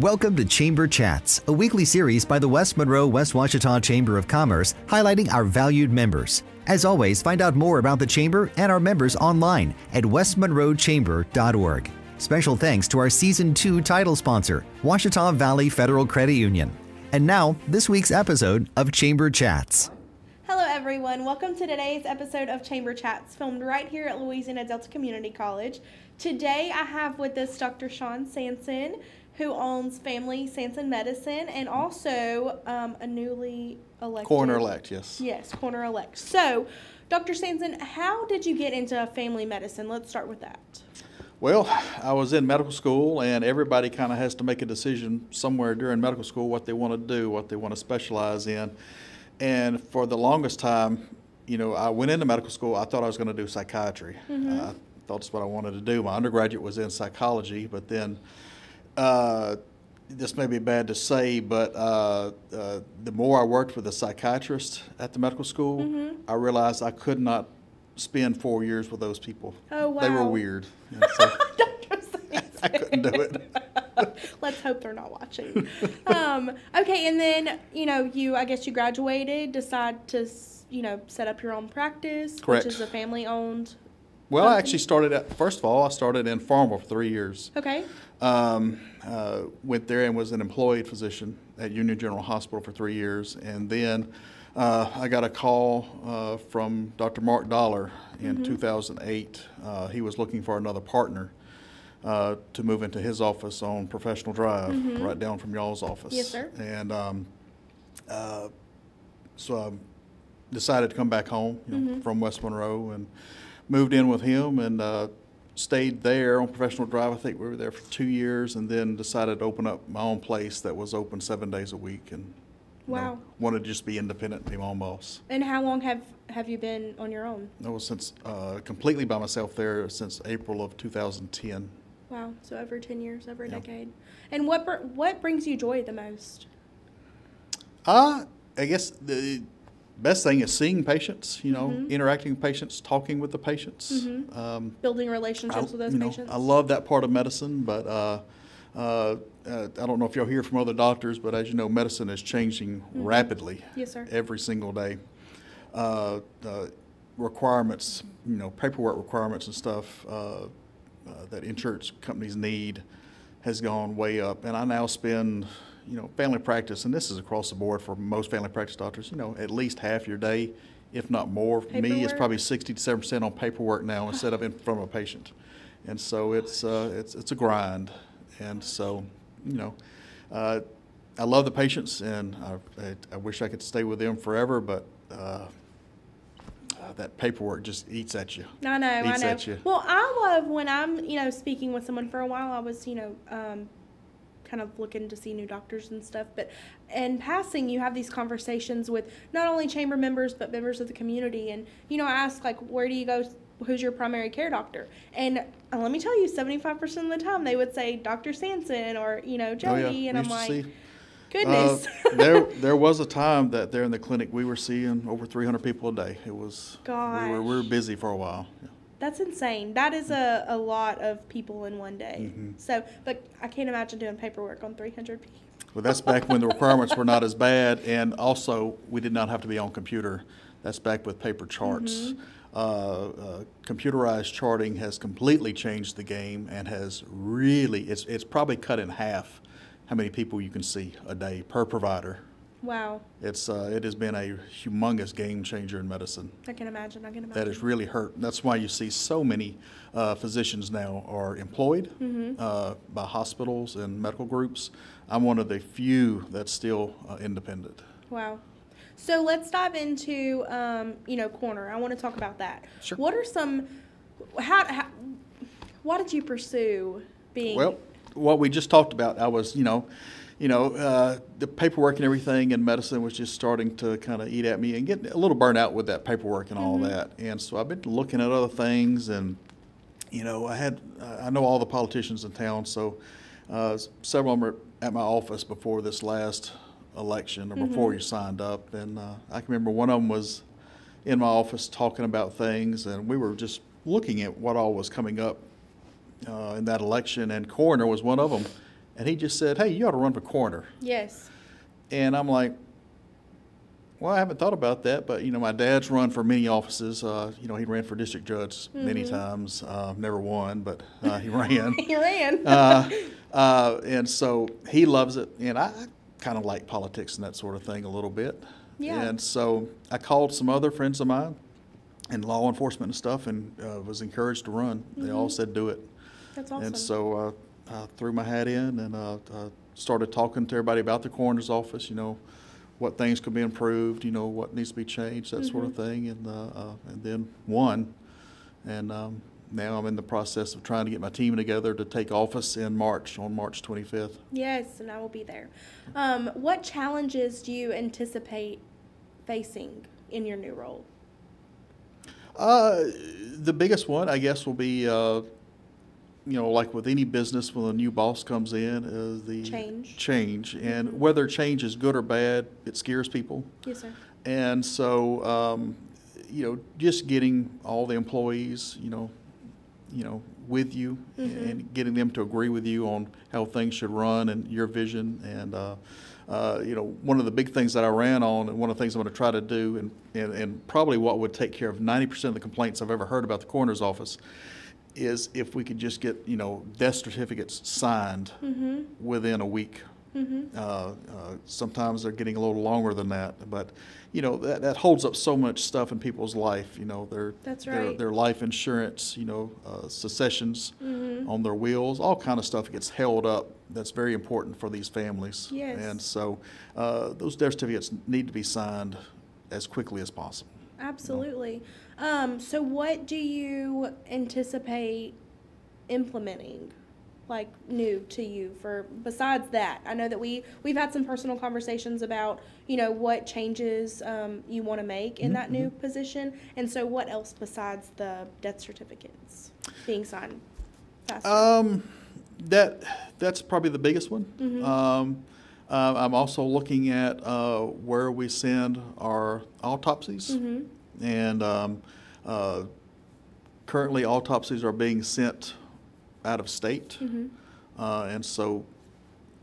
Welcome to Chamber Chats, a weekly series by the West Monroe West Ouachita Chamber of Commerce highlighting our valued members. As always, find out more about the Chamber and our members online at westmonroechamber.org. Special thanks to our Season 2 title sponsor, Ouachita Valley Federal Credit Union. And now, this week's episode of Chamber Chats. Hello, everyone. Welcome to today's episode of Chamber Chats, filmed right here at Louisiana Delta Community College. Today, I have with us Dr. Sean Sanson, who owns Family Sanson Medicine and also um, a newly elected Coroner elect, yes. Yes, coroner elect. So, Dr. Sanson, how did you get into family medicine? Let's start with that. Well, I was in medical school, and everybody kind of has to make a decision somewhere during medical school what they want to do, what they want to specialize in. And for the longest time, you know, I went into medical school, I thought I was going to do psychiatry. Mm-hmm. I thought that's what I wanted to do. My undergraduate was in psychology, but then uh, this may be bad to say, but uh, uh, the more I worked with a psychiatrist at the medical school, Mm-hmm. I realized I could not spend four years with those people. Oh, wow. They were weird. So Dr. I couldn't do it. Let's hope they're not watching. um, okay, and then you know you I guess you graduated, decide to you know set up your own practice, Correct. which is a family owned. Well, I actually started at, first of all, I started in Farmerville for three years. Okay. Um, uh, went there and was an employed physician at Union General Hospital for three years. And then uh, I got a call uh, from Dr. Mark Dollar in 2008. Uh, he was looking for another partner uh, to move into his office on Professional Drive, right down from y'all's office. Yes, sir. And um, uh, so I decided to come back home you know, from West Monroe and moved in with him and uh, stayed there on Professional Drive. I think we were there for two years and then decided to open up my own place that was open seven days a week and you know, Wow. wanted to just be independent and be my own boss. And how long have have you been on your own? I was since uh, completely by myself there since April of 2010. Wow. So over ten years, over a Yeah. decade. And what br- what brings you joy the most? Uh, I guess the best thing is seeing patients, you know, Mhm. interacting with patients, talking with the patients. Mhm. Um, Building I, relationships with those you know, patients. I love that part of medicine, but uh, uh, uh, I don't know if you'll hear from other doctors, but as you know, medicine is changing rapidly Mm-hmm. Yes, sir. every single day. Uh, uh, requirements, you know, paperwork requirements and stuff uh, uh, that insurance companies need has gone way up. And I now spend, you know, family practice, and this is across the board for most family practice doctors, you know, at least half your day, if not more. Me, it's probably 60 to 70 percent on paperwork now instead of in front of a patient. And so it's, uh, it's, it's a grind. And so, you know, uh, I love the patients, and I, I, I wish I could stay with them forever, but uh, uh, that paperwork just eats at you. I know, I know. Well, I love when I'm, you know, speaking with someone for a while. I was, you know, um, kind of looking to see new doctors and stuff. But in passing, you have these conversations with not only chamber members but members of the community. And you know, I ask like, where do you go? Who's your primary care doctor? And uh, let me tell you, seventy-five percent of the time they would say Dr. Sanson or you know Jody, Oh, yeah. and I'm like, see- goodness. Uh, there, there was a time that there in the clinic we were seeing over 300 people a day. It was we were, we were busy for a while. Yeah. That's insane. That is a, a lot of people in one day. Mm-hmm. So, but I can't imagine doing paperwork on 300 people. Well, that's back when the requirements were not as bad, and also we did not have to be on computer. That's back with paper charts. Mm-hmm. Uh, uh, computerized charting has completely changed the game and has really it's it's probably cut in half how many people you can see a day per provider. Wow. It's uh, it has been a humongous game changer in medicine. I can imagine. I can imagine. that has really hurt. That's why you see so many uh, physicians now are employed Mm-hmm. uh, by hospitals and medical groups. I'm one of the few that's still uh, independent. Wow. So let's dive into, um, you know, corner. I want to talk about that. Sure. What are some, how, how, why did you pursue being? Well, what we just talked about, I was, you know, you know, uh, the paperwork and everything in medicine was just starting to kind of eat at me and get a little burnt out with that paperwork and all that. And so I've been looking at other things, and you know, I had I know all the politicians in town, so uh, several of them are at my office before this last election or before you signed up, and uh, I can remember one of them was in my office talking about things, and we were just looking at what all was coming up uh, in that election, and coroner was one of them. and he just said, "Hey, you ought to run for coroner." Yes. And I'm like, well, I haven't thought about that, but you know, my dad's run for many offices. Uh, you know, he ran for district judge many times. Uh, never won, but uh, he ran. He ran. uh, uh, and so he loves it, and I, kind of like politics and that sort of thing a little bit. Yeah. And so I called some other friends of mine in law enforcement and stuff, and uh, was encouraged to run. They all said do it. That's awesome. And so uh, I threw my hat in and uh, uh, started talking to everybody about the coroner's office, you know, what things could be improved, you know, what needs to be changed, that sort of thing, and, uh, uh, and then won. And um, now I'm in the process of trying to get my team together to take office in March, on March 25th. yes, and I will be there. Um, what challenges do you anticipate facing in your new role? Uh, the biggest one, I guess, will be, uh, you know, like with any business, when a new boss comes in, is the Change. Change, and whether change is good or bad, it scares people. Yes, sir. And so, um, you know, just getting all the employees, you know, you know, with you and getting them to agree with you on how things should run and your vision. And, uh, uh, you know, one of the big things that I ran on and one of the things I'm going to try to do and, and, and probably what would take care of 90% of the complaints I've ever heard about the coroner's office is if we could just get, you know, death certificates signed within a week. Uh, uh, sometimes they're getting a little longer than that, but you know that, that holds up so much stuff in people's life. You know their That's their, right. their life insurance, you know, uh, successions Mm-hmm. on their wills, all kind of stuff gets held up. That's very important for these families. Yes. And so uh, those death certificates need to be signed as quickly as possible. Absolutely. Um, so, what do you anticipate implementing, like new to you? For besides that, I know that we we've had some personal conversations about you know what changes um, you want to make in that new position, and so what else besides the death certificates being signed faster? Um, that that's probably the biggest one. Um, uh, I'm also looking at uh, where we send our autopsies, and um, uh, currently autopsies are being sent out of state, uh, and so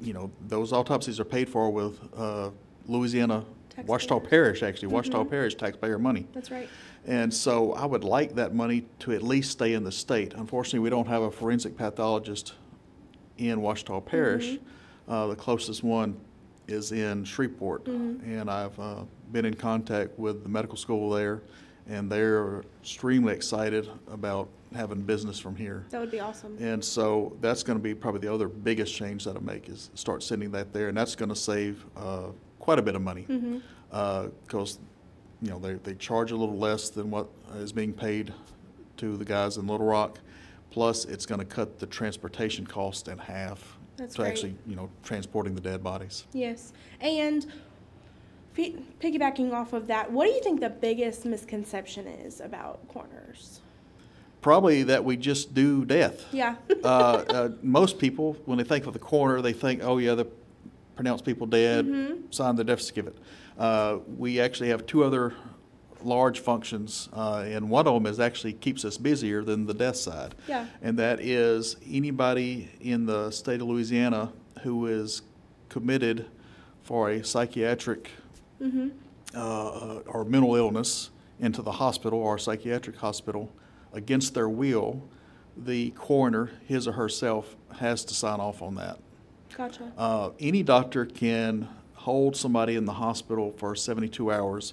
you know those autopsies are paid for with uh, Louisiana Ouachita Parish, actually Ouachita Parish taxpayer money. That's right. And so I would like that money to at least stay in the state. Unfortunately, we don't have a forensic pathologist in Ouachita Parish. Uh, the closest one is in Shreveport. And I've uh, been in contact with the medical school there, and they're extremely excited about having business from here. That would be awesome. And so that's going to be probably the other biggest change that I make is start sending that there, and that's going to save uh, quite a bit of money because you know they they charge a little less than what is being paid to the guys in Little Rock. Plus, it's going to cut the transportation cost in half That's to great. actually you know transporting the dead bodies. Yes. And piggybacking off of that, what do you think the biggest misconception is about corners? Probably that we just do death. Yeah. uh, uh, most people, when they think of the coroner, they think, oh, yeah, they pronounce people dead, Mm-hmm. sign the death certificate. Uh, we actually have two other large functions, uh, and one of them is actually keeps us busier than the death side. Yeah. And that is anybody in the state of Louisiana who is committed for a psychiatric Mm-hmm. uh, or mental illness into the hospital or psychiatric hospital against their will, the coroner, his or herself, has to sign off on that. Gotcha. Uh, any doctor can hold somebody in the hospital for 72 hours,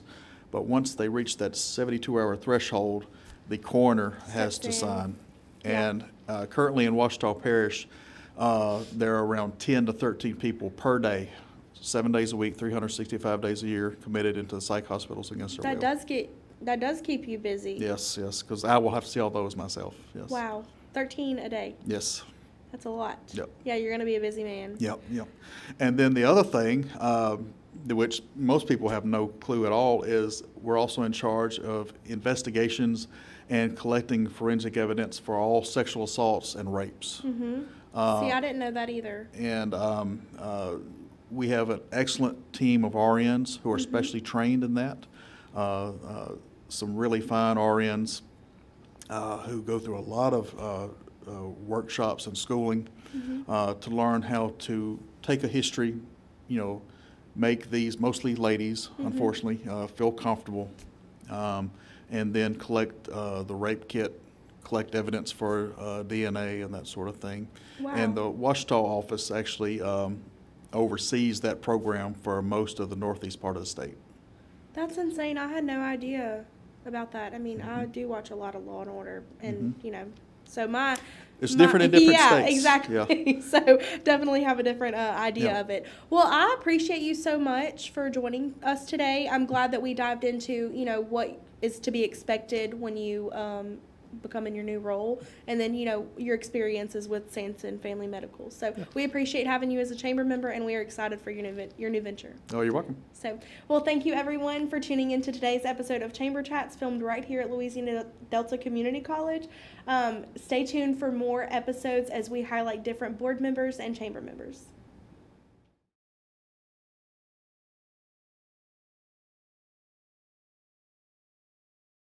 but once they reach that 72 hour threshold, the coroner has to sign. Yeah. And uh, currently in Ouachita Parish, uh, there are around 10 to 13 people per day, seven days a week, 365 days a year, committed into the psych hospitals against their That will. does get that does keep you busy. Yes, yes, because I will have to see all those myself. Yes. Wow. Thirteen a day. Yes. That's a lot. Yep. Yeah, you're gonna be a busy man. Yep, yep. And then the other thing, um, which most people have no clue at all, is we're also in charge of investigations and collecting forensic evidence for all sexual assaults and rapes. Mm-hmm. Uh, See, I didn't know that either. And um, uh, we have an excellent team of RNs who are specially trained in that. Uh, uh, some really fine RNs uh, who go through a lot of uh, uh, workshops and schooling uh, to learn how to take a history, you know, make these, mostly ladies, unfortunately, uh, feel comfortable, um, and then collect uh, the rape kit, collect evidence for uh, DNA and that sort of thing. Wow. And the Ouachita office actually um, oversees that program for most of the northeast part of the state. That's insane. I had no idea about that. I mean, I Mm-hmm. do watch a lot of Law and Order, and you know, so my It's my- different in different yeah, states. exactly. so definitely have a different uh, idea Yeah. of it. Well, I appreciate you so much for joining us today. I'm glad that we dived into you know what is to be expected when you um, become in your new role, and then you know your experiences with Sanson Family Medical. So we appreciate having you as a chamber member, and we are excited for your new your new venture. Oh, you're welcome. So, well, thank you everyone for tuning in to today's episode of Chamber Chats, filmed right here at Louisiana Delta Community College. Um, stay tuned for more episodes as we highlight different board members and chamber members.